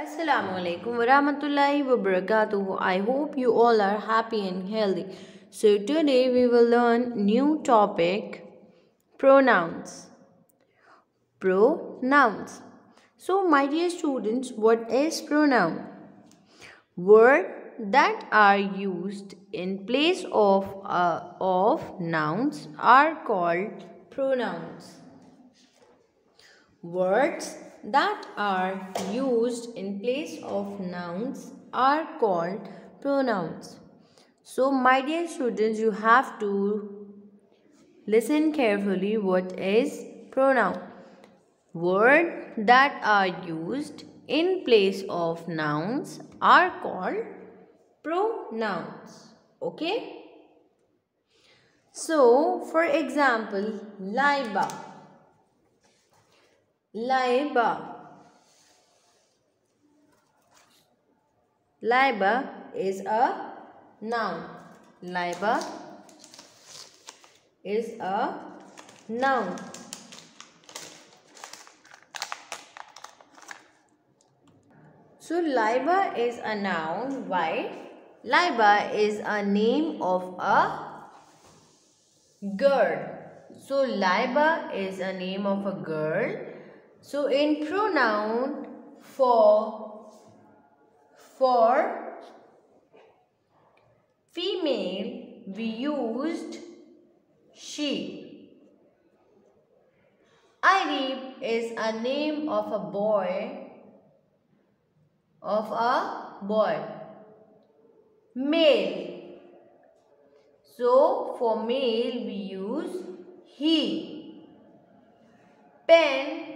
Assalamu alaikum warahmatullahi wabarakatuh. I hope you all are happy and healthy. So today we will learn new topic pronouns. Pronouns. So my dear students, what is pronoun? Word that are used in place of uh, of nouns are called pronouns. Words that are used in place of nouns are called pronouns. So, my dear students, you have to listen carefully what is pronoun. Word that are used in place of nouns are called pronouns. Okay? So, for example, laiba. Laiba. Laiba is a noun. Laiba is a noun. So Laiba is a noun. Why? Laiba is a name of a girl. So Laiba is a name of a girl. So in pronoun for for female we used she. Arif is a name of a boy of a boy. Male. So for male we use he. Pen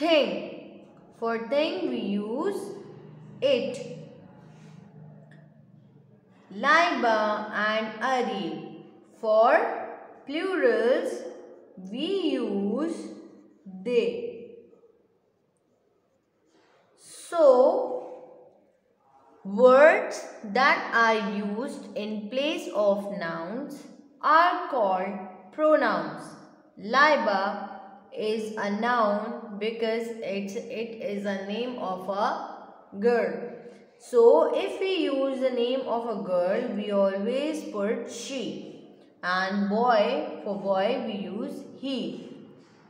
thing. For thing we use it. Laiba and Ari. For plurals we use they. So, words that are used in place of nouns are called pronouns. Laiba is a noun because it, it is a name of a girl. So, if we use the name of a girl, we always put she. And boy, for boy, we use he.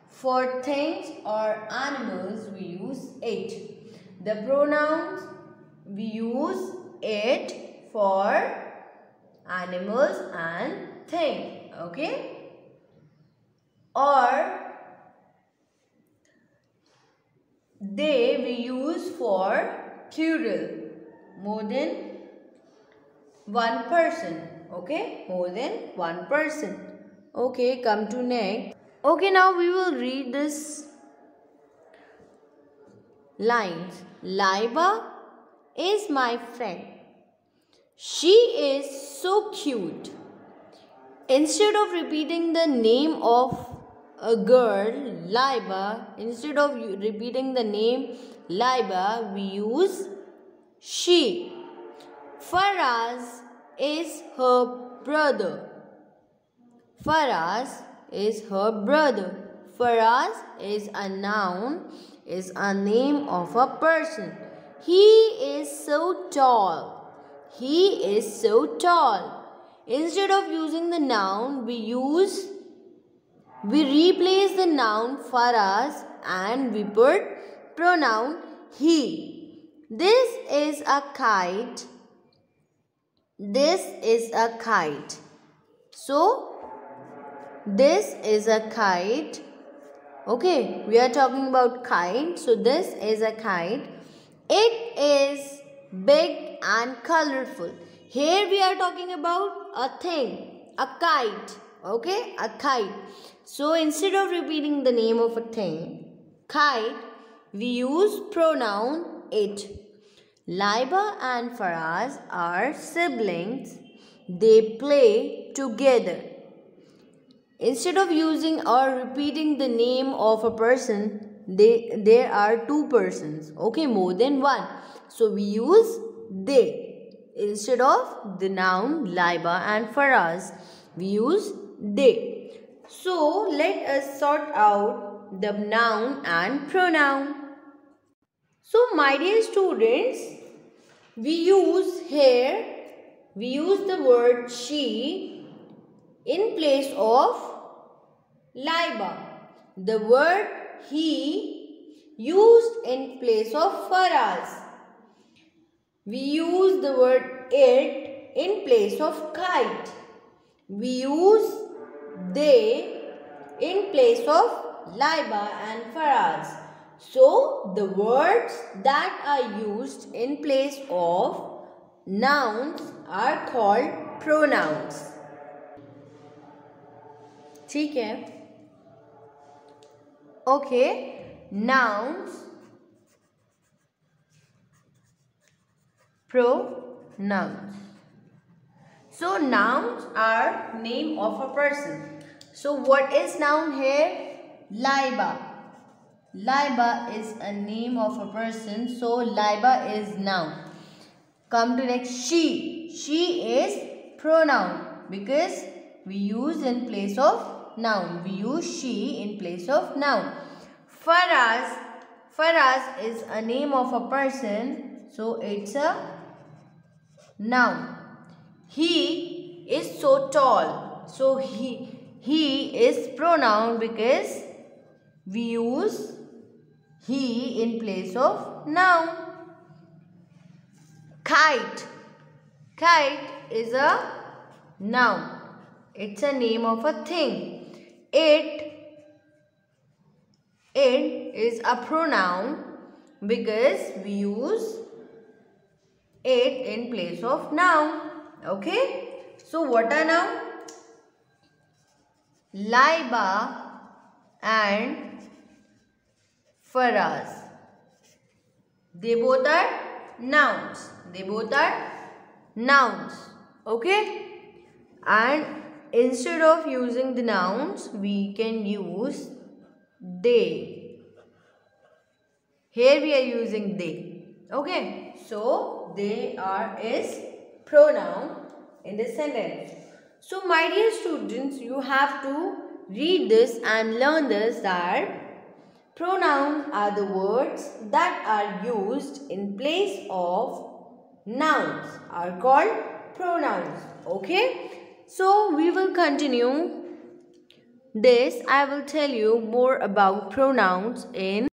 For things or animals, we use it. The pronouns, we use it for animals and things. Okay? Or they we use for plural. More than one person. Okay? More than one person. Okay come to next. Okay now we will read this lines. Laiba is my friend. She is so cute. Instead of repeating the name of a girl, Laiba, instead of repeating the name Laiba, we use she. Faraz is her brother. Faraz is her brother. Faraz is a noun, is a name of a person. He is so tall. He is so tall. Instead of using the noun, we use we replace the noun Faraz and we put pronoun he. This is a kite. This is a kite. So, this is a kite. Okay, we are talking about kite. So, this is a kite. It is big and colorful. Here we are talking about a thing, a kite okay a kite. So instead of repeating the name of a thing kite we use pronoun it. Laiba and faraz are siblings. They play together. Instead of using or repeating the name of a person they there are two persons. Okay more than one. So we use they. Instead of the noun laiba and faraz we use they. So let us sort out the noun and pronoun. So my dear students, we use here, we use the word she in place of Laiba. The word he used in place of Faraz. We use the word it in place of kite. We use they in place of laiba and faraz. So, the words that are used in place of nouns are called pronouns. ठीक है okay pronouns. So nouns are name of a person so what is noun here laiba Laiba is a name of a person. So Laiba is noun. Come to next she. She is pronoun because we use in place of noun. We use she in place of noun. Faraz. Faraz is a name of a person. So it's a noun. He is so tall. So he he is pronoun because we use he in place of noun. Kite. Kite is a noun. It's a name of a thing. It, it is a pronoun because we use it in place of noun. Okay. So what are noun? Laiba and Faraz. They both are nouns. They both are nouns. Okay? And instead of using the nouns, we can use they. Here we are using they. Okay? So, they are is pronoun in the sentence. So, my dear students, you have to read this and learn this that Pronouns are the words that are used in place of nouns are called pronouns. Okay. So we will continue this. I will tell you more about pronouns in